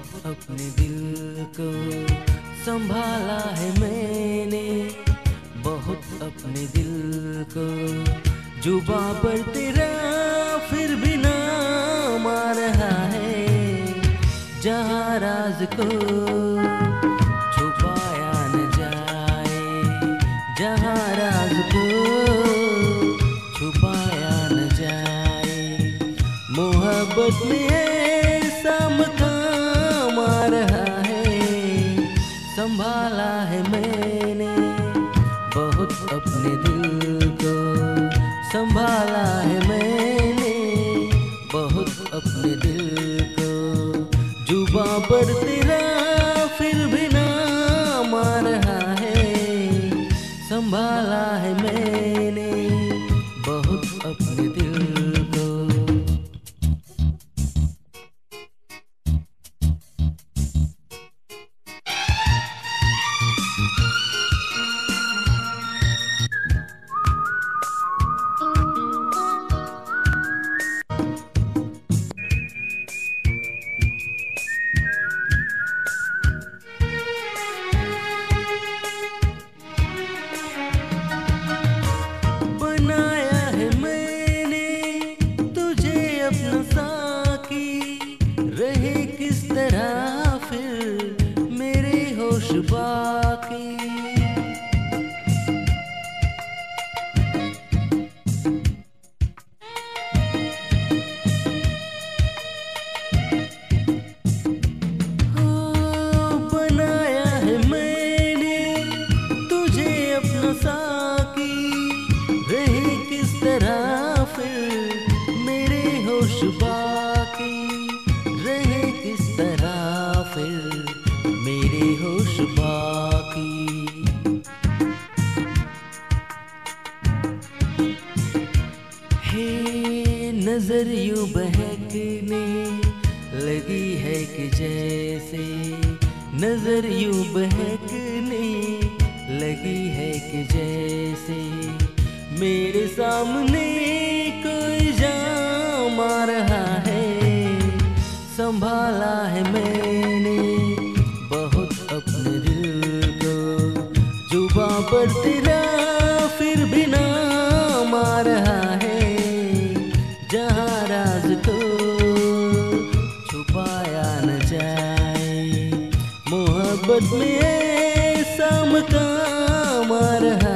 अपने दिल को संभाला है मैंने। बहुत अपने दिल को जुबा पर तेरा फिर भी नाम आ रहा है। जहाँ राज को छुपाया न जाए, जहाँ राज को छुपाया न जाए। मोहब्बत में संभाला है मैंने। बहुत अपने दिल को संभाला है मैंने। बहुत अपने दिल को जुबा पर तेरा फिर भी ना मार रहा है। संभाला लगी जैसे नज़र यूँ बहकने लगी है कि जैसे मेरे सामने कोई जाम आ रहा है। संभाला है मैंने बहुत अपने दिल को, जुबा पर तेरा मोहब्बत में ऐसा मकाम आ रहा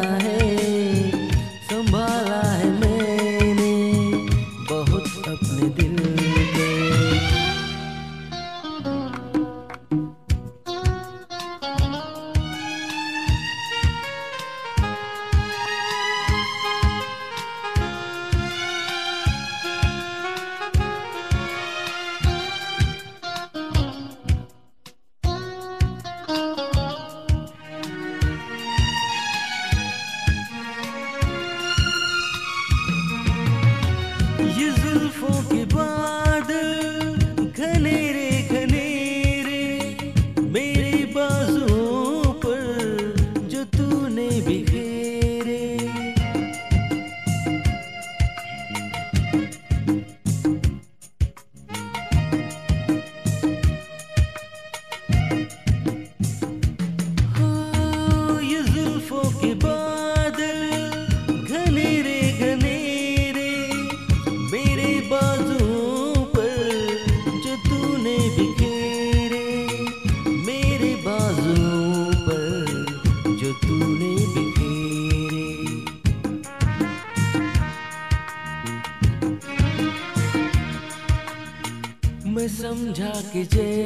जुल्फों के घनेरे घनेरे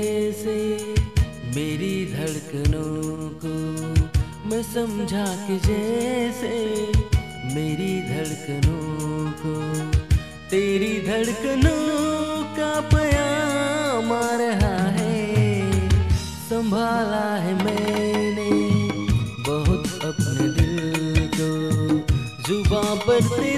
जैसे मेरी धड़कनों को मैं समझा कि जैसे मेरी धड़कनों को तेरी धड़कनों का प्याम आ रहा है, संभाला है मैंने बहुत अपने दिल को जुबा पर तेरा